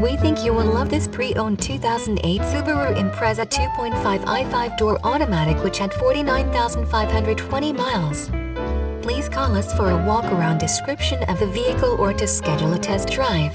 We think you will love this pre-owned 2008 Subaru Impreza 2.5i 5-door automatic which had 49,520 miles. Please call us for a walk-around description of the vehicle or to schedule a test drive.